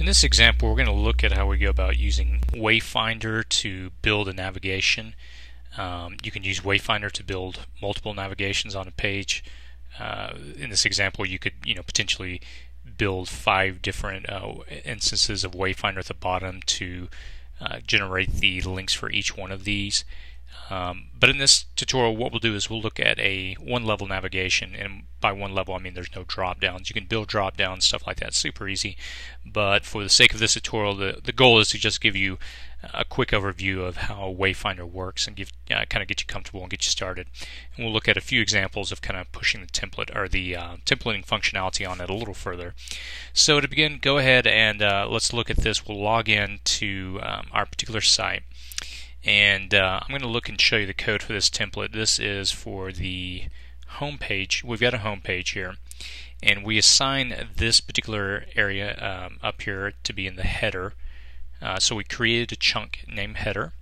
In this example, we're going to look at how we go about using Wayfinder to build a navigation. Um, you can use Wayfinder to build multiple navigations on a page. Uh, in this example, you could, you know, potentially build five different uh, instances of Wayfinder at the bottom to uh, generate the links for each one of these. Um, but in this tutorial, what we'll do is we'll look at a one-level navigation, and by one level I mean there's no drop-downs. You can build drop-downs, stuff like that, super easy. But for the sake of this tutorial, the, the goal is to just give you a quick overview of how Wayfinder works and give uh, kind of get you comfortable and get you started. And we'll look at a few examples of kind of pushing the template or the uh, templating functionality on it a little further. So to begin, go ahead and uh, let's look at this. We'll log in to um, our particular site and uh, I'm going to look and show you the code for this template. This is for the home page. We've got a home page here and we assign this particular area um, up here to be in the header. Uh, so we created a chunk named header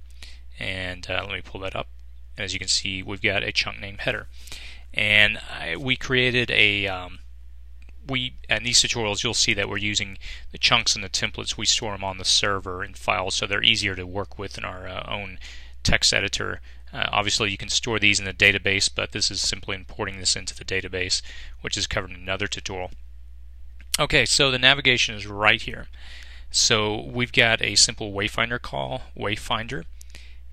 and uh, let me pull that up. And as you can see we've got a chunk named header and I, we created a um, we in these tutorials you'll see that we're using the chunks and the templates. We store them on the server in files so they're easier to work with in our uh, own text editor. Uh, obviously you can store these in the database but this is simply importing this into the database which is covered in another tutorial. Okay so the navigation is right here. So we've got a simple wayfinder call wayfinder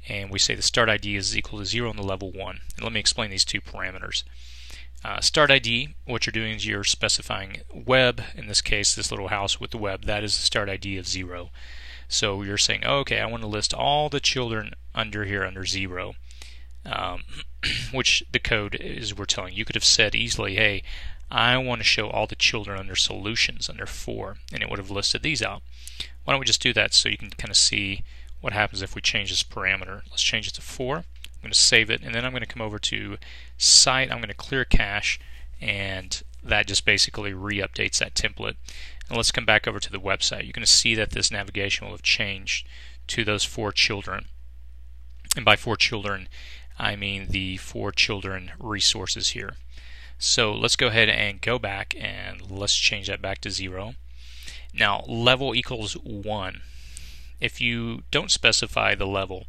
and we say the start ID is equal to 0 and the level 1 and let me explain these two parameters uh, start ID, what you're doing is you're specifying web, in this case this little house with the web, that is the start ID of 0. So you're saying, oh, okay, I want to list all the children under here under 0, um, which the code is we're telling. You could have said easily, hey, I want to show all the children under solutions under 4, and it would have listed these out. Why don't we just do that so you can kind of see what happens if we change this parameter. Let's change it to 4 going to save it, and then I'm going to come over to Site. I'm going to clear cache, and that just basically re-updates that template. And let's come back over to the website. You're going to see that this navigation will have changed to those four children. And by four children, I mean the four children resources here. So let's go ahead and go back and let's change that back to zero. Now level equals one. If you don't specify the level,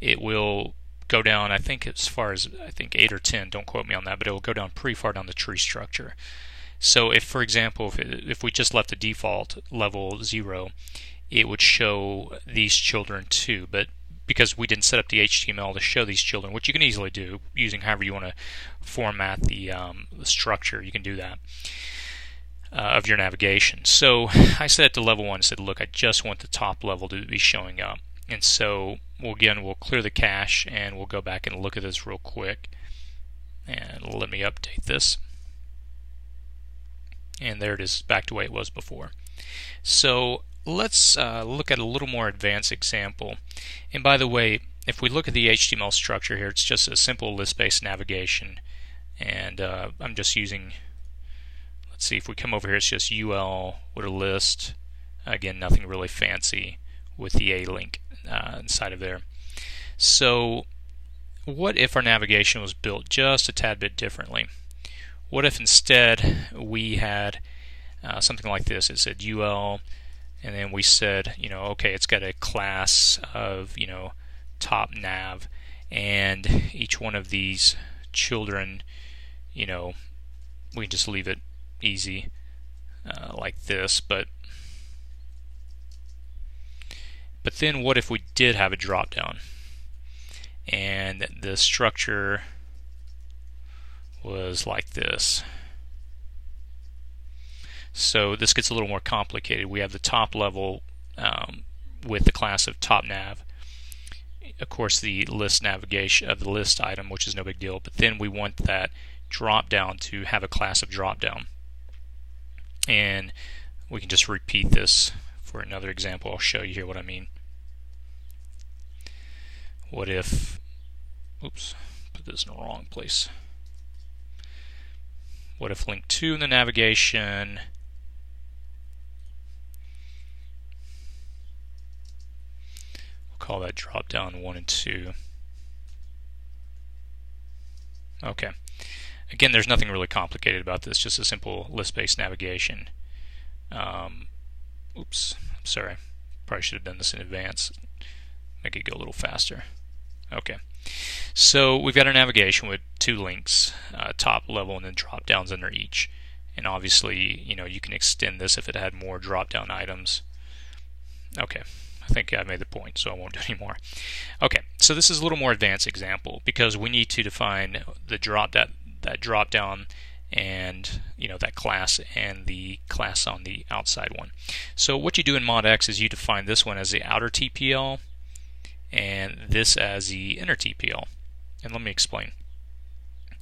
it will go down, I think as far as, I think 8 or 10, don't quote me on that, but it will go down pretty far down the tree structure. So if, for example, if, it, if we just left the default level 0, it would show these children too, but because we didn't set up the HTML to show these children, which you can easily do using however you want to format the, um, the structure, you can do that. Uh, of your navigation. So I set it to level 1 and said, look, I just want the top level to be showing up. And so we'll, again, we'll clear the cache and we'll go back and look at this real quick. And let me update this. And there it is back to the way it was before. So let's uh, look at a little more advanced example. And by the way, if we look at the HTML structure here, it's just a simple list-based navigation. And uh, I'm just using, let's see, if we come over here, it's just UL with a list. Again, nothing really fancy with the A link uh, inside of there. So what if our navigation was built just a tad bit differently? What if instead we had uh, something like this? It said UL, and then we said, you know, okay, it's got a class of, you know, top nav, and each one of these children, you know, we just leave it easy uh, like this, but but then what if we did have a drop down and the structure was like this. So this gets a little more complicated. We have the top level um, with the class of top nav. Of course, the list navigation of the list item, which is no big deal. But then we want that drop down to have a class of drop down, and we can just repeat this for another example, I'll show you here what I mean. What if, oops, put this in the wrong place. What if link 2 in the navigation we'll call that drop down 1 and 2. Okay. Again, there's nothing really complicated about this, just a simple list-based navigation. Um, oops, sorry, probably should have done this in advance. Make it go a little faster. Okay. So we've got our navigation with two links, uh, top level and then drop downs under each. And obviously, you know, you can extend this if it had more drop down items. Okay, I think I made the point, so I won't do any more. Okay, so this is a little more advanced example because we need to define the drop that that drop down and you know that class and the class on the outside one. So what you do in ModX is you define this one as the outer TPL and this as the inner TPL. And let me explain.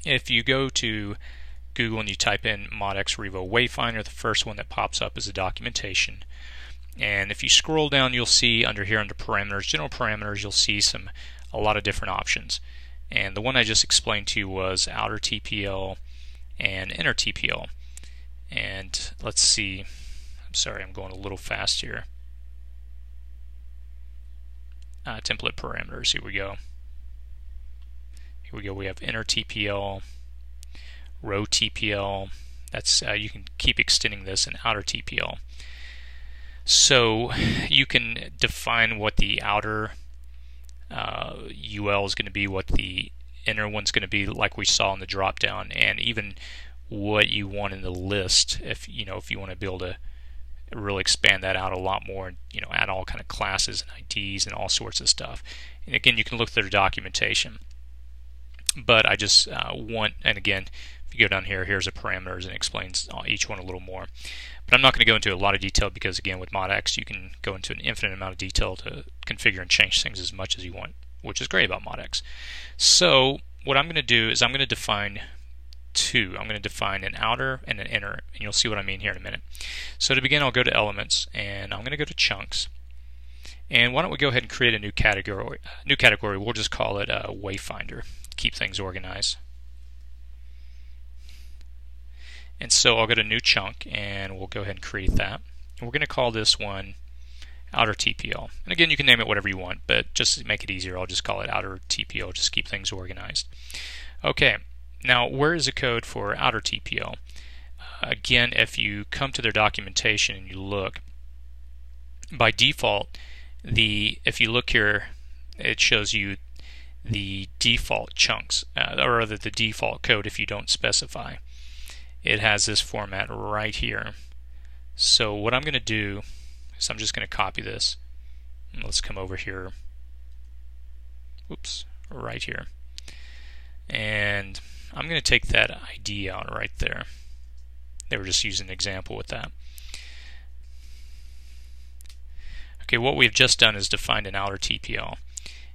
If you go to Google and you type in ModX Revo Wayfinder, the first one that pops up is the documentation. And if you scroll down, you'll see under here under parameters, general parameters, you'll see some a lot of different options. And the one I just explained to you was outer TPL and inner TPL. And let's see, I'm sorry, I'm going a little fast here. Uh, template parameters, here we go. Here we go, we have inner TPL, row TPL, that's uh, you can keep extending this and outer TPL. So you can define what the outer uh, UL is going to be, what the inner one's going to be, like we saw in the drop down, and even what you want in the list. If you know if you want to be able to really expand that out a lot more, you know add all kind of classes and IDs and all sorts of stuff. And again, you can look through their documentation. But I just uh, want, and again, if you go down here, here's the parameters and explains each one a little more. But I'm not going to go into a lot of detail because, again, with ModX, you can go into an infinite amount of detail to configure and change things as much as you want, which is great about ModX. So what I'm going to do is I'm going to define two. I'm going to define an outer and an inner, and you'll see what I mean here in a minute. So to begin, I'll go to Elements, and I'm going to go to Chunks. And why don't we go ahead and create a new category? Uh, new category. We'll just call it a Wayfinder. Keep things organized. And so I'll get a new chunk and we'll go ahead and create that. And we're going to call this one outer TPL. And again, you can name it whatever you want, but just to make it easier, I'll just call it outer TPL, just keep things organized. Okay, now where is the code for outer TPL? Uh, again, if you come to their documentation and you look, by default, the if you look here, it shows you the default chunks, uh, or rather the default code if you don't specify it has this format right here. So what I'm going to do is I'm just going to copy this. Let's come over here. Oops, right here. And I'm going to take that ID out right there. They were just using an example with that. Okay, what we've just done is defined an outer TPL.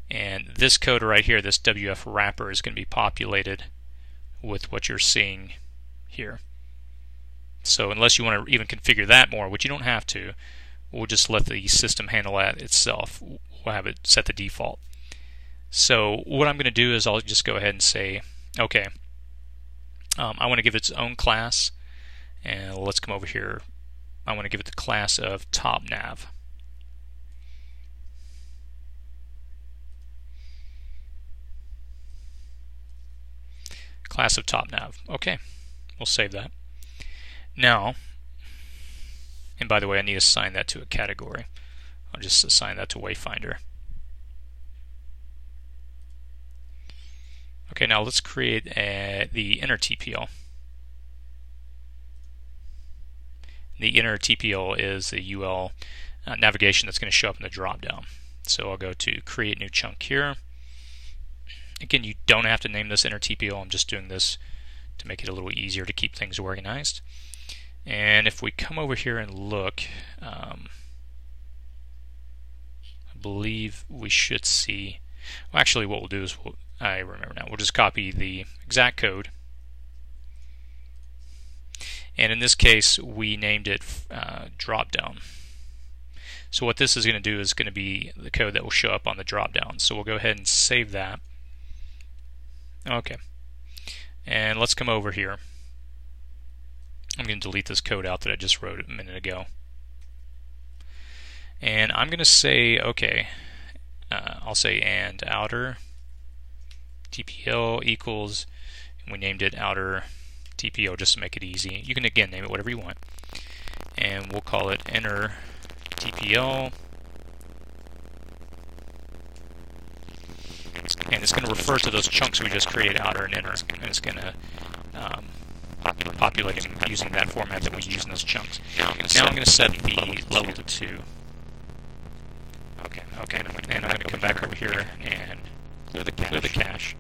And this code right here, this WF wrapper, is going to be populated with what you're seeing here. So unless you want to even configure that more, which you don't have to, we'll just let the system handle that itself. We'll have it set the default. So what I'm going to do is I'll just go ahead and say, okay, um, I want to give it its own class, and let's come over here. I want to give it the class of top nav. Class of top nav. Okay. We'll save that. Now, and by the way, I need to assign that to a category. I'll just assign that to Wayfinder. Okay, now let's create a, the inner TPL. The inner TPL is the UL uh, navigation that's going to show up in the dropdown. So I'll go to create new chunk here. Again, you don't have to name this inner TPL. I'm just doing this to make it a little easier to keep things organized. And if we come over here and look, um, I believe we should see, well, actually what we'll do is, we'll, I remember now, we'll just copy the exact code. And in this case, we named it uh, dropdown. So what this is going to do is going to be the code that will show up on the dropdown. So we'll go ahead and save that. Okay. And let's come over here. I'm going to delete this code out that I just wrote a minute ago. And I'm going to say, okay, uh, I'll say and outer TPL equals, and we named it outer TPO just to make it easy. You can again name it whatever you want. And we'll call it inner TPL. And it's going to refer to those chunks we just created, outer and inner, and it's going to um, populate them using that format that we use in those chunks. Now I'm going to set the level to 2. Okay, okay, and I'm going to come back over here and clear the cache. Clear the cache.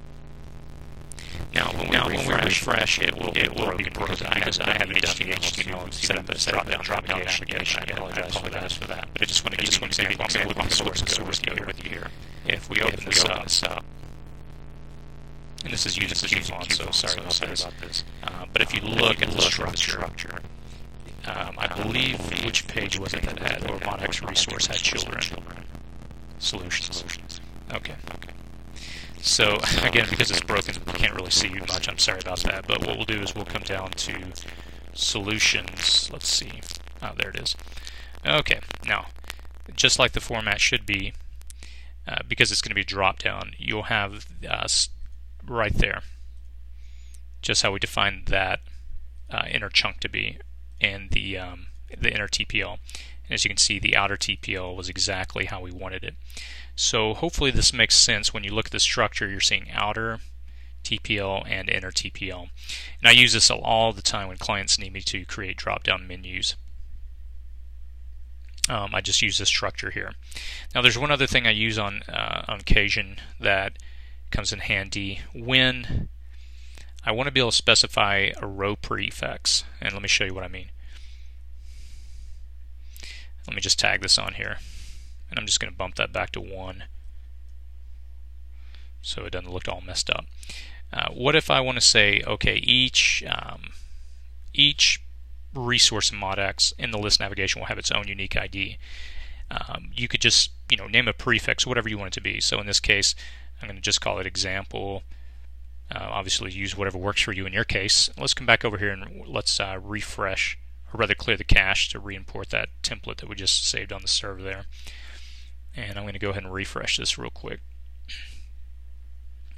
Now, when we, now, refresh, when we refresh, it will it will be I, because I haven't done the HTML set up a drop down drop down navigation. I apologize for that. For that. But I just want to give you an example. I'm going to look the source code here with you here. If we open this up, and this is as coupon, so sorry about this. this. Uh, but if you look at the structure, um, I believe which page was it that had or ModX resource had children solutions. Okay. Okay. So again, because it's broken, we can't really see much. I'm sorry about that. But what we'll do is we'll come down to solutions. Let's see. Oh, there it is. Okay. Now, just like the format should be, uh, because it's going to be drop down, you'll have uh, right there just how we defined that uh, inner chunk to be and the um, the inner TPL. And as you can see, the outer TPL was exactly how we wanted it. So hopefully this makes sense. When you look at the structure, you're seeing outer TPL and inner TPL. And I use this all the time when clients need me to create drop-down menus. Um, I just use this structure here. Now there's one other thing I use on uh, on occasion that comes in handy when I want to be able to specify a row prefix. And let me show you what I mean. Let me just tag this on here and I'm just going to bump that back to 1 so it doesn't look all messed up. Uh, what if I want to say, okay, each um, each resource in ModX in the list navigation will have its own unique ID. Um, you could just you know name a prefix, whatever you want it to be. So in this case, I'm going to just call it example. Uh, obviously, use whatever works for you in your case. Let's come back over here and let's uh, refresh, or rather clear the cache to re-import that template that we just saved on the server there. And I'm going to go ahead and refresh this real quick.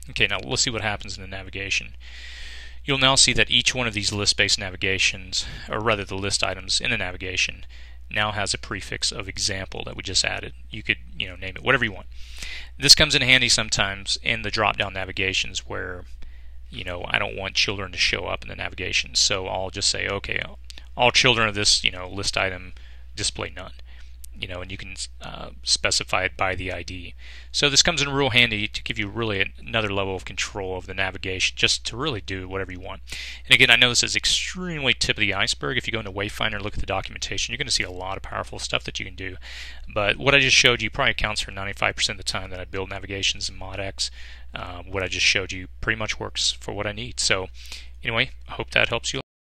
Okay, now let's see what happens in the navigation. You'll now see that each one of these list-based navigations, or rather the list items in the navigation, now has a prefix of example that we just added. You could, you know, name it whatever you want. This comes in handy sometimes in the drop-down navigations where, you know, I don't want children to show up in the navigation. So I'll just say, okay, all children of this, you know, list item display none you know, and you can uh, specify it by the ID. So this comes in real handy to give you really another level of control of the navigation, just to really do whatever you want. And again, I know this is extremely tip of the iceberg. If you go into Wayfinder and look at the documentation, you're going to see a lot of powerful stuff that you can do. But what I just showed you probably accounts for 95% of the time that I build navigations in ModX. Um, what I just showed you pretty much works for what I need. So anyway, I hope that helps you.